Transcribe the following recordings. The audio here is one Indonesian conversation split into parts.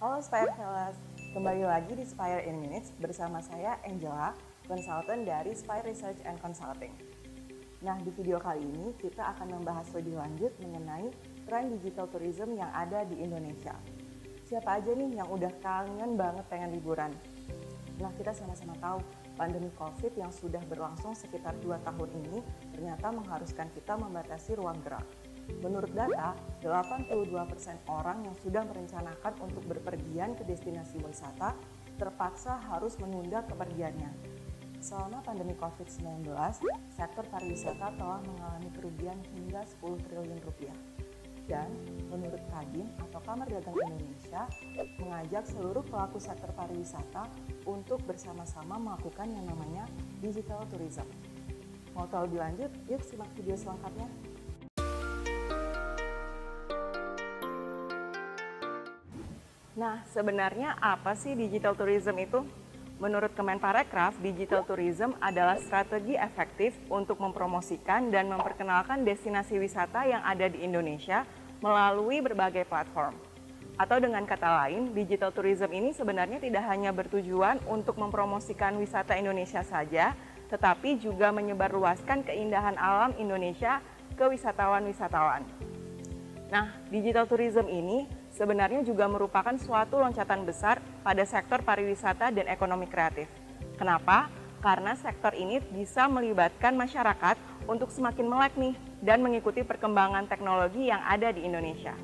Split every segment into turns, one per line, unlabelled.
Halo Spire Fellas, kembali lagi di Spire in Minutes bersama saya Angela, konsultan dari Spire Research and Consulting. Nah, di video kali ini kita akan membahas lebih lanjut mengenai tren digital tourism yang ada di Indonesia. Siapa aja nih yang udah kangen banget pengen liburan? Nah, kita sama-sama tahu pandemi COVID yang sudah berlangsung sekitar 2 tahun ini ternyata mengharuskan kita membatasi ruang gerak. Menurut data, 82% orang yang sudah merencanakan untuk berpergian ke destinasi wisata terpaksa harus menunda kepergiannya. Selama pandemi COVID-19, sektor pariwisata telah mengalami kerugian hingga 10 triliun rupiah. Dan menurut Kadin atau Kamar Dagang Indonesia mengajak seluruh pelaku sektor pariwisata untuk bersama-sama melakukan yang namanya digital tourism. Mau tahu lebih lanjut? Yuk simak video selengkapnya. Nah, sebenarnya apa sih digital tourism itu? Menurut Kemenparekraf, digital tourism adalah strategi efektif untuk mempromosikan dan memperkenalkan destinasi wisata yang ada di Indonesia melalui berbagai platform. Atau dengan kata lain, digital tourism ini sebenarnya tidak hanya bertujuan untuk mempromosikan wisata Indonesia saja, tetapi juga menyebarluaskan keindahan alam Indonesia ke wisatawan-wisatawan. Nah, digital tourism ini sebenarnya juga merupakan suatu loncatan besar pada sektor pariwisata dan ekonomi kreatif. Kenapa? Karena sektor ini bisa melibatkan masyarakat untuk semakin melek nih dan mengikuti perkembangan teknologi yang ada di Indonesia.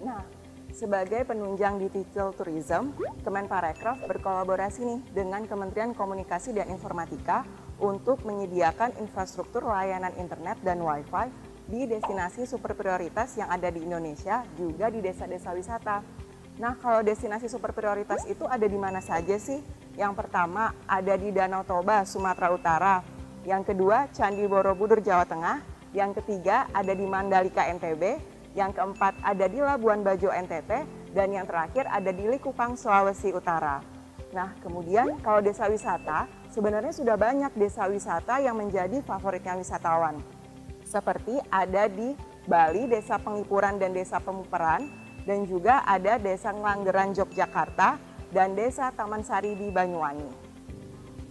Nah, sebagai penunjang digital tourism, Kemenparekraf berkolaborasi nih dengan Kementerian Komunikasi dan Informatika untuk menyediakan infrastruktur layanan internet dan wifi di destinasi super prioritas yang ada di Indonesia, juga di desa-desa wisata. Nah, kalau destinasi super prioritas itu ada di mana saja sih? Yang pertama ada di Danau Toba, Sumatera Utara. Yang kedua, Candi Borobudur, Jawa Tengah. Yang ketiga ada di Mandalika, NTB. Yang keempat ada di Labuan Bajo, NTT. Dan yang terakhir ada di Likupang, Sulawesi Utara. Nah, kemudian kalau desa wisata, sebenarnya sudah banyak desa wisata yang menjadi favoritnya wisatawan. Seperti ada di Bali, Desa Pengipuran dan Desa Pemuperan, dan juga ada Desa Ngelanggeran, Yogyakarta, dan Desa Taman Sari di Banyuwangi.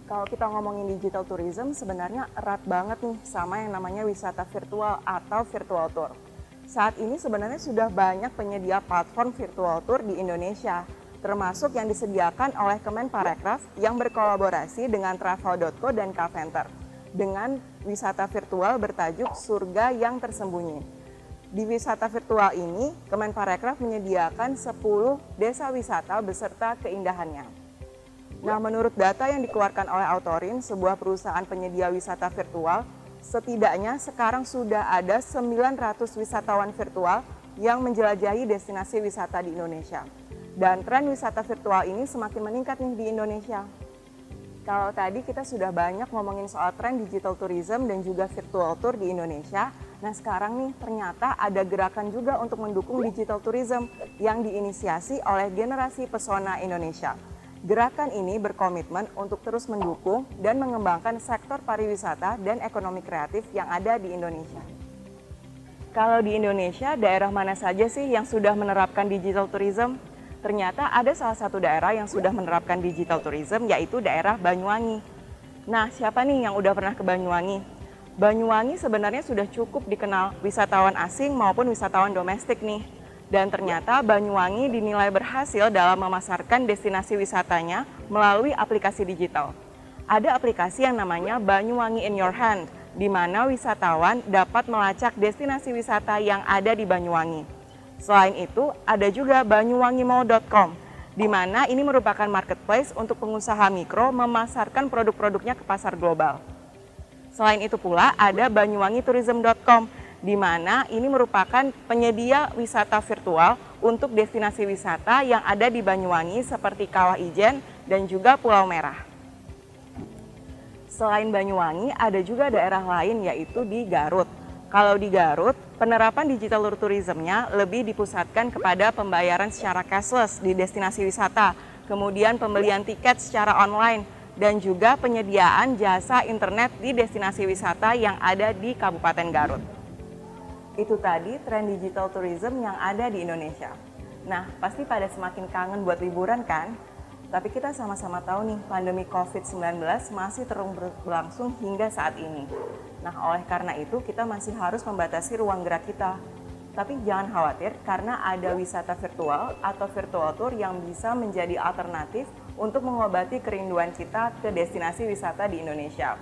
Kalau kita ngomongin digital tourism, sebenarnya erat banget nih sama yang namanya wisata virtual atau virtual tour. Saat ini sebenarnya sudah banyak penyedia platform virtual tour di Indonesia, termasuk yang disediakan oleh Kemenparekraf yang berkolaborasi dengan Travel.co dan Kaventer dengan wisata virtual bertajuk Surga yang Tersembunyi. Di wisata virtual ini, Kemenparekraf menyediakan 10 desa wisata beserta keindahannya. Nah, menurut data yang dikeluarkan oleh Autorin, sebuah perusahaan penyedia wisata virtual, setidaknya sekarang sudah ada 900 wisatawan virtual yang menjelajahi destinasi wisata di Indonesia. Dan tren wisata virtual ini semakin meningkat nih di Indonesia. Kalau tadi kita sudah banyak ngomongin soal tren digital tourism dan juga virtual tour di Indonesia, nah sekarang nih ternyata ada gerakan juga untuk mendukung digital tourism yang diinisiasi oleh generasi pesona Indonesia. Gerakan ini berkomitmen untuk terus mendukung dan mengembangkan sektor pariwisata dan ekonomi kreatif yang ada di Indonesia. Kalau di Indonesia, daerah mana saja sih yang sudah menerapkan digital tourism? Ternyata ada salah satu daerah yang sudah menerapkan digital tourism, yaitu daerah Banyuwangi. Nah, siapa nih yang udah pernah ke Banyuwangi? Banyuwangi sebenarnya sudah cukup dikenal wisatawan asing maupun wisatawan domestik nih dan ternyata Banyuwangi dinilai berhasil dalam memasarkan destinasi wisatanya melalui aplikasi digital. Ada aplikasi yang namanya Banyuwangi in Your Hand, di mana wisatawan dapat melacak destinasi wisata yang ada di Banyuwangi. Selain itu, ada juga banyuwangimall.com, di mana ini merupakan marketplace untuk pengusaha mikro memasarkan produk-produknya ke pasar global. Selain itu pula ada banyuwangitourism.com, di mana ini merupakan penyedia wisata virtual untuk destinasi wisata yang ada di Banyuwangi seperti Kawah Ijen dan juga Pulau Merah. Selain Banyuwangi, ada juga daerah lain yaitu di Garut. Kalau di Garut, penerapan digital tourismnya lebih dipusatkan kepada pembayaran secara cashless di destinasi wisata, kemudian pembelian tiket secara online, dan juga penyediaan jasa internet di destinasi wisata yang ada di Kabupaten Garut. Itu tadi tren digital tourism yang ada di Indonesia. Nah, pasti pada semakin kangen buat liburan kan? Tapi kita sama-sama tahu nih, pandemi COVID-19 masih terus berlangsung hingga saat ini. Nah, oleh karena itu kita masih harus membatasi ruang gerak kita. Tapi jangan khawatir karena ada wisata virtual atau virtual tour yang bisa menjadi alternatif untuk mengobati kerinduan kita ke destinasi wisata di Indonesia.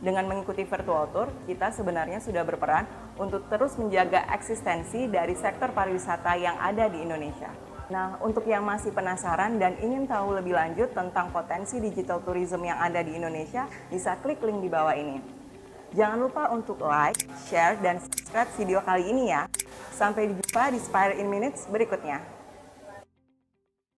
Dengan mengikuti virtual tour, kita sebenarnya sudah berperan untuk terus menjaga eksistensi dari sektor pariwisata yang ada di Indonesia. Nah, untuk yang masih penasaran dan ingin tahu lebih lanjut tentang potensi digital tourism yang ada di Indonesia, bisa klik link di bawah ini. Jangan lupa untuk like, share, dan subscribe video kali ini ya. Sampai jumpa di Spire in Minutes berikutnya.